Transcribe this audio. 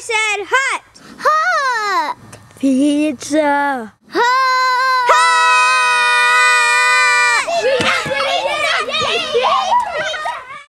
said hut. Hut. Pizza. Hut.